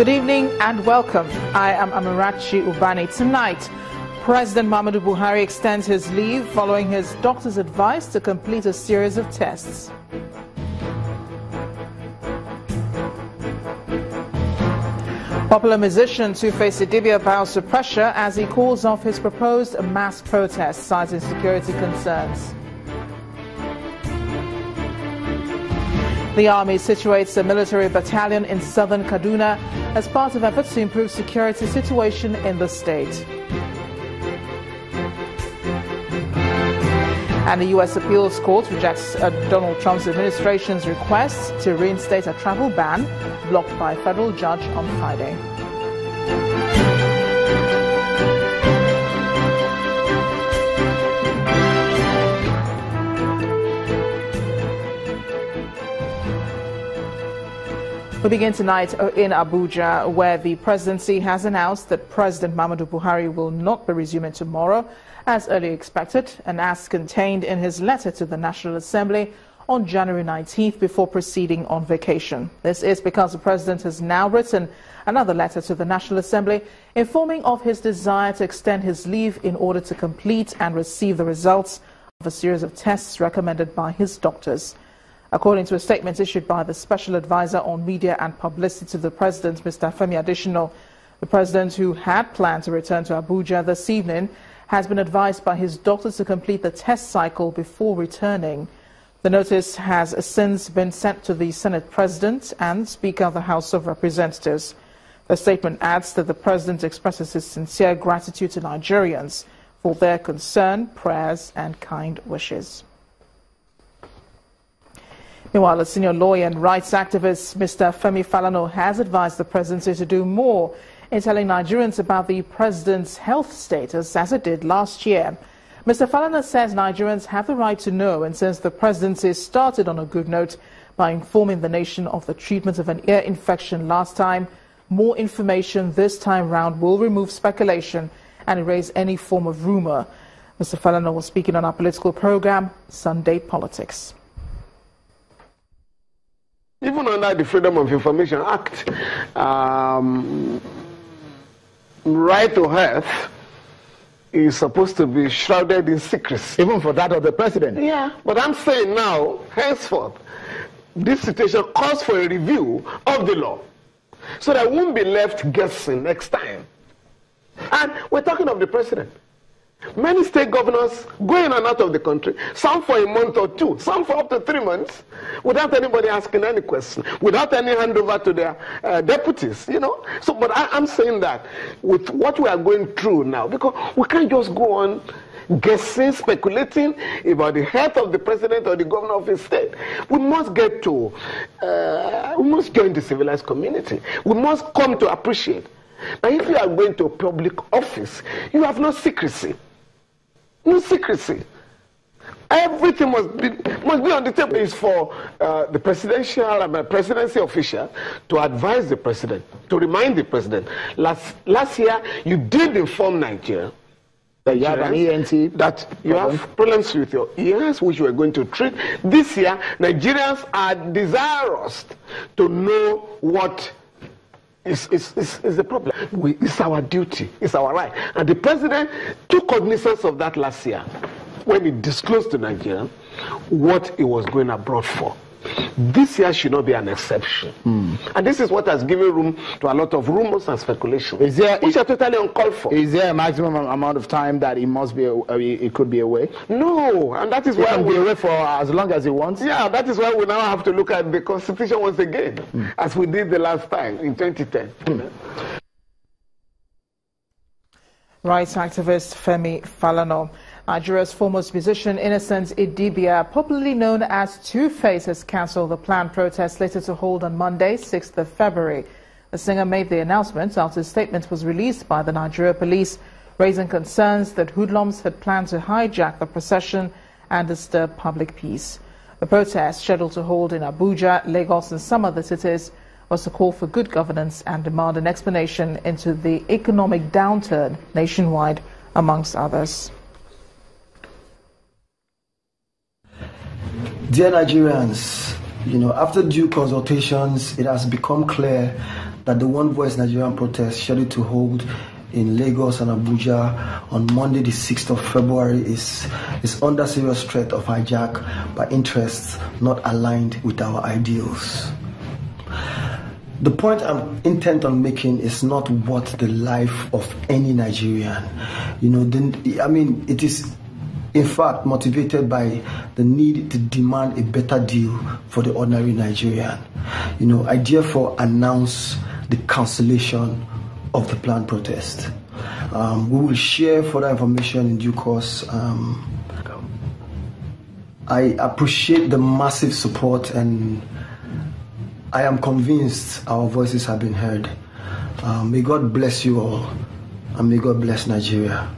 Good evening and welcome. I am Amarachi Ubani. Tonight, President Muhammadu Buhari extends his leave following his doctor's advice to complete a series of tests. Popular musician Two-Face Idibia bows to pressure as he calls off his proposed mass protest, citing security concerns. The army situates a military battalion in southern Kaduna as part of efforts to improve security situation in the state. And the U.S. Appeals Court rejects uh, Donald Trump's administration's request to reinstate a travel ban blocked by a federal judge on Friday. We begin tonight uh, in Abuja, where the presidency has announced that President Muhammadu Buhari will not be resuming tomorrow, as earlier expected, and as contained in his letter to the National Assembly on January 19th before proceeding on vacation. This is because the president has now written another letter to the National Assembly informing of his desire to extend his leave in order to complete and receive the results of a series of tests recommended by his doctors. According to a statement issued by the Special Advisor on Media and Publicity to the President, Mr. Femi Adesina, the President, who had planned to return to Abuja this evening, has been advised by his doctor to complete the test cycle before returning. The notice has since been sent to the Senate President and Speaker of the House of Representatives. The statement adds that the President expresses his sincere gratitude to Nigerians for their concern, prayers, and kind wishes. Meanwhile, a senior lawyer and rights activist, Mr. Femi Falana, has advised the presidency to do more in telling Nigerians about the president's health status as it did last year. Mr. Falana says Nigerians have the right to know and says the presidency started on a good note by informing the nation of the treatment of an ear infection last time. More information this time round will remove speculation and erase any form of rumor. Mr. Falana was speaking on our political program, Sunday Politics. Even under the Freedom of Information Act, um, right to health is supposed to be shrouded in secrecy. Even for that of the president? Yeah, but I'm saying now, henceforth, this situation calls for a review of the law so that I won't be left guessing next time. And we're talking of the president. Many state governors go in and out of the country, some for a month or two, some for up to three months, without anybody asking any question, without any handover to their uh, deputies, you know. So, but I, am saying that with what we are going through now, because we can't just go on guessing, speculating about the health of the president or the governor of a state. We must get to, uh, we must join the civilized community. We must come to appreciate. Now, if you are going to a public office, you have no secrecy. No secrecy. Everything must be must be on the table. Is for uh, the presidential and uh, presidency official to advise the president, to remind the president. Last last year, you did inform Nigeria that you have an ENT that you problem. have problems with your ears, which you are going to treat. This year, Nigerians are desirous to know what is, is, is, is the problem. We, it's our duty, it's our right. And the president took cognizance of that last year when he disclosed to Nigeria what he was going abroad for. This year should not be an exception. Mm. And this is what has given room to a lot of rumors and speculation, is there, which is, are totally uncalled for. Is there a maximum amount of time that it must be, uh, it could be away? No, and that is he why can we, be away for as long as he wants. Yeah, that is why we now have to look at the constitution once again, mm. as we did the last time in 2010. Mm. Rights activist Femi Falana. Nigeria's foremost musician Innocent Idibia, popularly known as Two-Face, has cancelled the planned protest later to hold on Monday, 6th of February. The singer made the announcement after a statement was released by the Nigeria police, raising concerns that hoodlums had planned to hijack the procession and disturb public peace. The protest, scheduled to hold in Abuja, Lagos, and some other cities, was to call for good governance and demand an explanation into the economic downturn nationwide, amongst others. Dear Nigerians, you know, after due consultations, it has become clear that the One Voice Nigerian protest scheduled to hold in Lagos and Abuja on Monday, the 6th of February, is, is under serious threat of hijack by interests not aligned with our ideals. The point I'm intent on making is not what the life of any Nigerian. You know, the, I mean, it is in fact motivated by the need to demand a better deal for the ordinary Nigerian. You know, I therefore announce the cancellation of the planned protest. Um, we will share further information in due course. Um, I appreciate the massive support and I am convinced our voices have been heard. Um, may God bless you all and may God bless Nigeria.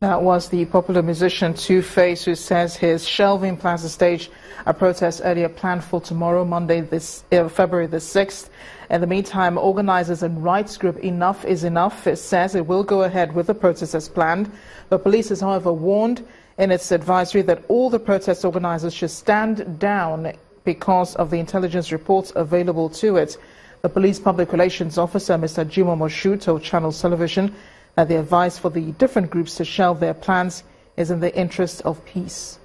That was the popular musician Two Face, who says his shelving plans to stage a protest earlier planned for tomorrow, Monday, this uh, February the 6th. In the meantime, organizers and rights group Enough is Enough it says it will go ahead with the protest as planned. The police has, however, warned in its advisory that all the protest organizers should stand down because of the intelligence reports available to it. The police public relations officer, Mr. Jimoh Moshood, told Channels Television that the advice for the different groups to shelve their plans is in the interest of peace.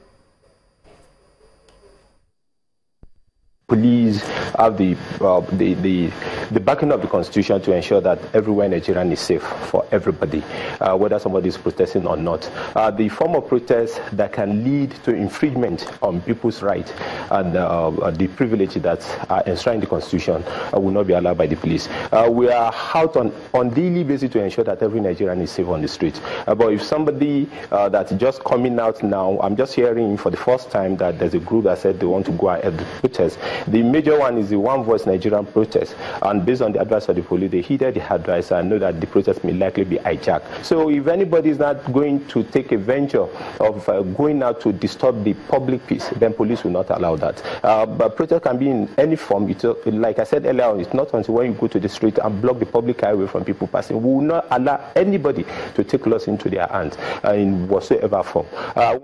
Police have the, uh, the, the, the, backing of the constitution to ensure that everywhere Nigeria is safe for everybody, uh, whether somebody is protesting or not. Uh, the form of protest that can lead to infringement on people's rights and uh, the privilege that are enshrined in the constitution uh, will not be allowed by the police. Uh, we are out on, on daily basis to ensure that every Nigerian is safe on the street. but if somebody that's just coming out now, I'm just hearing for the first time that there's a group that said they want to go ahead with protest. The major one is the One Voice Nigerian protest. And based on the advice of the police, they heeded the advice and know that the protest may likely be hijacked. So if anybody is not going to take a venture of uh, going out to disturb the public peace, then police will not allow that. Uh, but protest can be in any form. It's, uh, like I said earlier it's not until when you go to the street and block the public highway from people passing. We will not allow anybody to take laws into their hands uh, in whatsoever form. Uh,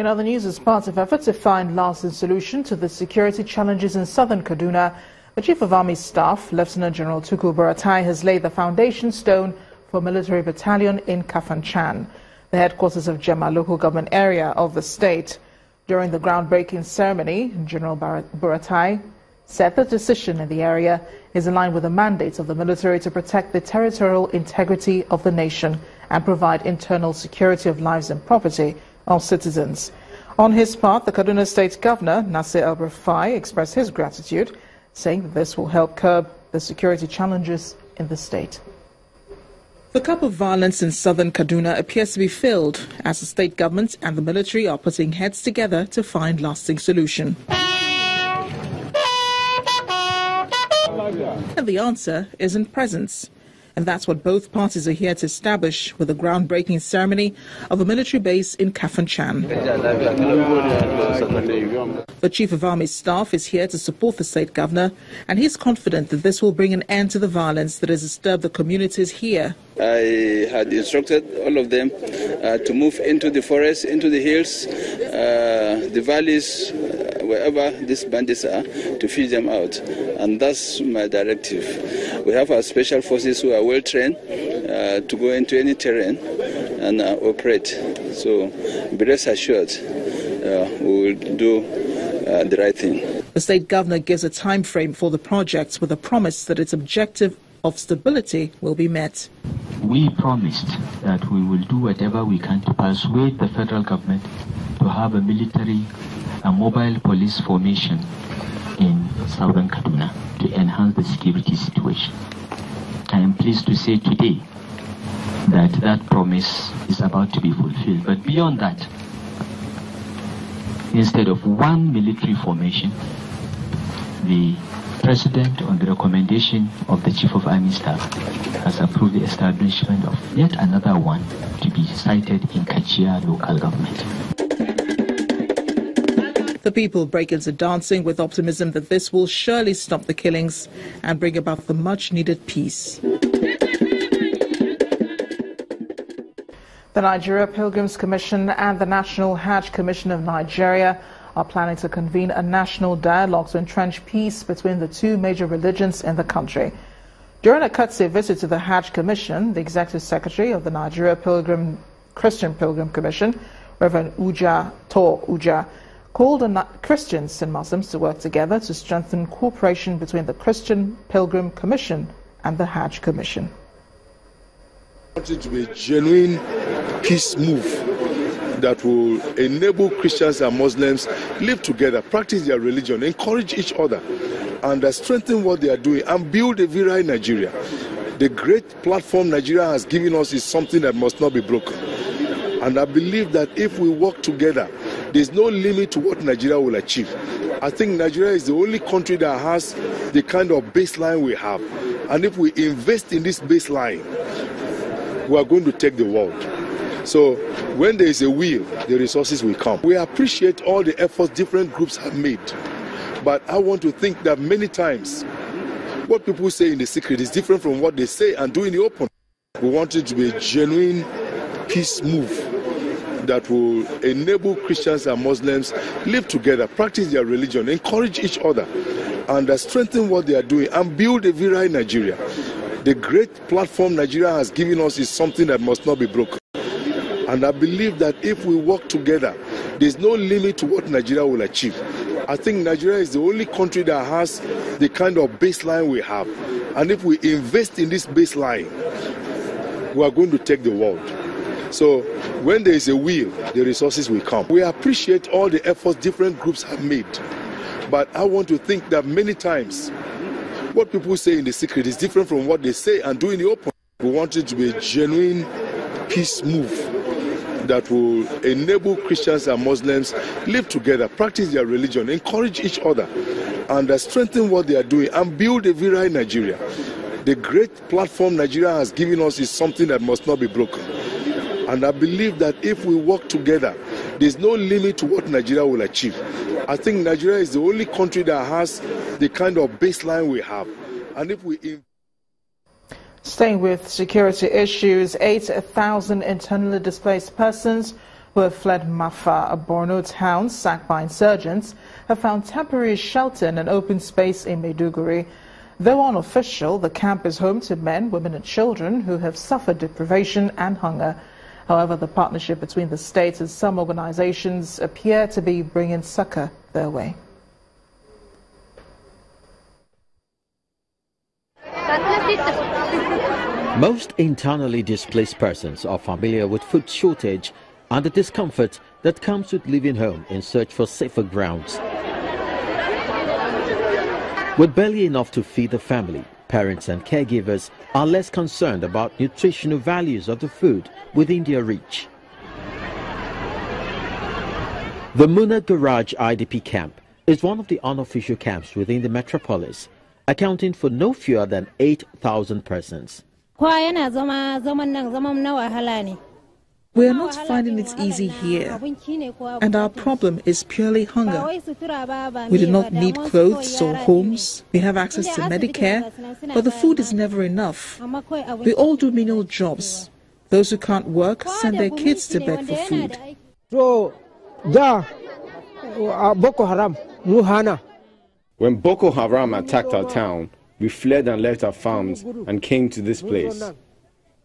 In other news, as part of efforts to find lasting solution to the security challenges in southern Kaduna, the Chief of Army Staff, Lieutenant General Tukur Buratai, has laid the foundation stone for a military battalion in Kafanchan, the headquarters of Jema'a local government area of the state. During the groundbreaking ceremony, General Buratai said the decision in the area is in line with the mandates of the military to protect the territorial integrity of the nation and provide internal security of lives and property of citizens. On his part, the Kaduna State Governor, Nasir El Rufai, expressed his gratitude, saying that this will help curb the security challenges in the state. The cup of violence in southern Kaduna appears to be filled as the state government and the military are putting heads together to find lasting solution. And the answer is in presence. And that's what both parties are here to establish with the groundbreaking ceremony of a military base in Kafanchan. The Chief of Army Staff is here to support the state governor, and he's confident that this will bring an end to the violence that has disturbed the communities here. I had instructed all of them uh, to move into the forest, into the hills, uh, the valleys, wherever these bandits are, to fish them out. And that's my directive. We have our special forces who are well trained uh, to go into any terrain and uh, operate. So be rest assured, uh, we will do the right thing. The state governor gives a time frame for the project with a promise that its objective of stability will be met. We promised that we will do whatever we can to persuade the federal government to have a military, a mobile police formation in southern Kaduna to enhance the security situation. I am pleased to say today that that promise is about to be fulfilled. But beyond that, instead of one military formation, the President, on the recommendation of the Chief of Army Staff, has approved the establishment of yet another one to be sited in Kachia local government. The people break into dancing with optimism that this will surely stop the killings and bring about the much needed peace. The Nigeria Pilgrims Commission and the National Hajj Commission of Nigeria are planning to convene a national dialogue to entrench peace between the two major religions in the country. During a courtesy visit to the Hajj Commission, the Executive Secretary of the Nigeria Pilgrim Christian Pilgrim Commission, Reverend Uja Tor Uja, called on Christians and Muslims to work together to strengthen cooperation between the Christian Pilgrim Commission and the Hajj Commission. I want it to be a genuine peace move that will enable Christians and Muslims live together, practice their religion, encourage each other, and uh, strengthen what they are doing and build a virile Nigeria. The great platform Nigeria has given us is something that must not be broken. And I believe that if we work together, there's no limit to what Nigeria will achieve. I think Nigeria is the only country that has the kind of baseline we have. And if we invest in this baseline, we are going to take the world. So when there is a will, the resources will come. We appreciate all the efforts different groups have made. But I want to think that many times what people say in the secret is different from what they say and do in the open. We want it to be a genuine peace move that will enable Christians and Muslims live together, practice their religion, encourage each other, and uh, strengthen what they are doing and build a virile Nigeria. The great platform Nigeria has given us is something that must not be broken. And I believe that if we work together, there's no limit to what Nigeria will achieve. I think Nigeria is the only country that has the kind of baseline we have. And if we invest in this baseline, we are going to take the world. So when there is a will, the resources will come. We appreciate all the efforts different groups have made. But I want to think that many times what people say in the secret is different from what they say and do in the open. We want it to be a genuine peace move that will enable Christians and Muslims live together, practice their religion, encourage each other, and uh, strengthen what they are doing and build a virile Nigeria. The great platform Nigeria has given us is something that must not be broken. And I believe that if we work together, there's no limit to what Nigeria will achieve. I think Nigeria is the only country that has the kind of baseline we have. And if we Staying with security issues, 8,000 internally displaced persons who have fled Mafa, a Borno town sacked by insurgents, have found temporary shelter in an open space in Maiduguri. Though unofficial, the camp is home to men, women and children who have suffered deprivation and hunger. However, the partnership between the states and some organizations appear to be bringing succor their way. Most internally displaced persons are familiar with food shortage and the discomfort that comes with leaving home in search for safer grounds. With barely enough to feed the family, Parents and caregivers are less concerned about nutritional values of the food within their reach. The Muna Garage IDP camp is one of the unofficial camps within the metropolis, accounting for no fewer than 8,000 persons. We are not finding it easy here, and our problem is purely hunger. We do not need clothes or homes. We have access to Medicare, but the food is never enough. We all do menial jobs. Those who can't work send their kids to beg for food. When Boko Haram attacked our town, we fled and left our farms and came to this place.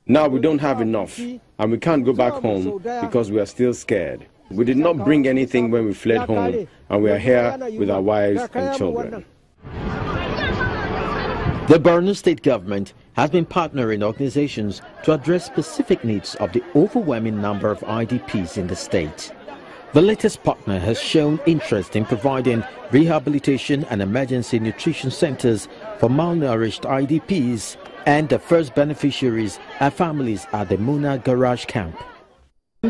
Now we don't have enough, and we can't go back home because we are still scared. We did not bring anything when we fled home, and we are here with our wives and children. The Borno state government has been partnering organizations to address specific needs of the overwhelming number of IDPs in the state. The latest partner has shown interest in providing rehabilitation and emergency nutrition centers for malnourished IDPs and the first beneficiaries are families at the Muna Garage Camp.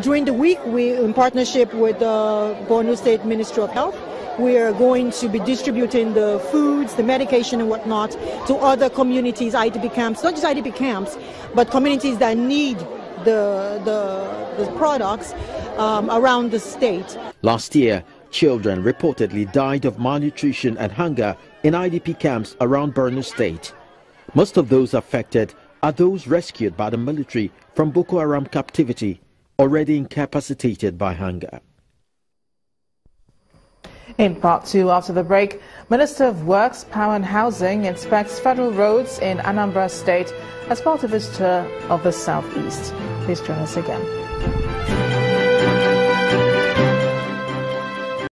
During the week, we, in partnership with the Borno State Ministry of Health, we are going to be distributing the foods, the medication and whatnot to other communities, IDP camps, not just IDP camps, but communities that need the, the, the products um, around the state. Last year, children reportedly died of malnutrition and hunger in IDP camps around Borno State. Most of those affected are those rescued by the military from Boko Haram captivity, already incapacitated by hunger. In part two, after the break, Minister of Works, Power and Housing inspects federal roads in Anambra State as part of his tour of the southeast. Please join us again.